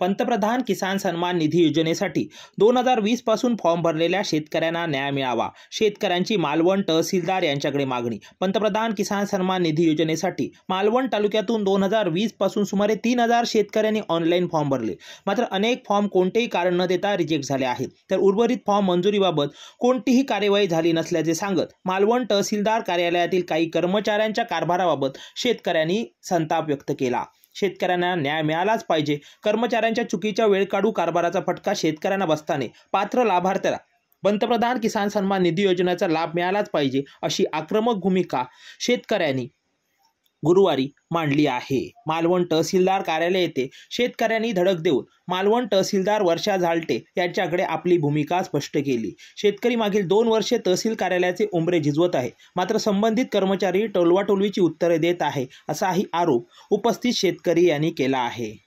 पंतप्रधान किसान सन्मान निधी योजनेसाठी दोन हजार वीसपासून फॉर्म भरलेल्या शेतकऱ्यांना न्याय मिळावा. शेतकऱ्यांची मालवण तहसीलदार यांच्याकडे मागणी. पंतप्रधान किसान सन्मान निधी योजनेसाठी मालवण तालुक्यातून दोन हजार वीसपासून सुमारे तीन हजार शेतकऱ्यांनी ऑनलाईन फॉर्म भरले. मात्र अनेक फॉर्म कोणतेही कारण न देता रिजेक्ट झाले आहेत. तर उर्वरित फॉर्म मंजुरीबाबत कोणतीही कार्यवाही झाली नसल्याचे सांगत मालवण तहसीलदार कार्यालयातील काही कर्मचाऱ्यांच्या कारभाराबाबत शेतकऱ्यांनी संताप व्यक्त केला. शेतकऱ्यांना न्याय मिळालाच पाहिजे. कर्मचाऱ्यांच्या चुकीच्या वेळ काढू कारभाराचा फटका शेतकऱ्यांना बसताने. पात्र लाभार्थ्याला. पंतप्रधान किसान सन्मान निधी योजनेचा लाभ मिळालाच पाहिजे अशी आक्रमक भूमिका शेतकऱ्यांनी गुरुवारी मांडली आहे. मालवण तहसीलदार कार्यालय येथे शेतकऱ्यांनी धडक देऊन मालवण तहसीलदार वर्षा झालटे यांच्याकडे आपली भूमिका स्पष्ट केली. शेतकरी मागील दोन वर्षे तहसील कार्यालयाचे उंबरे झिजवत आहे. मात्र संबंधित कर्मचारी टोलवाटोलवीची उत्तरे देत आहे असाही आरोप उपस्थित शेतकरी यांनी केला आहे.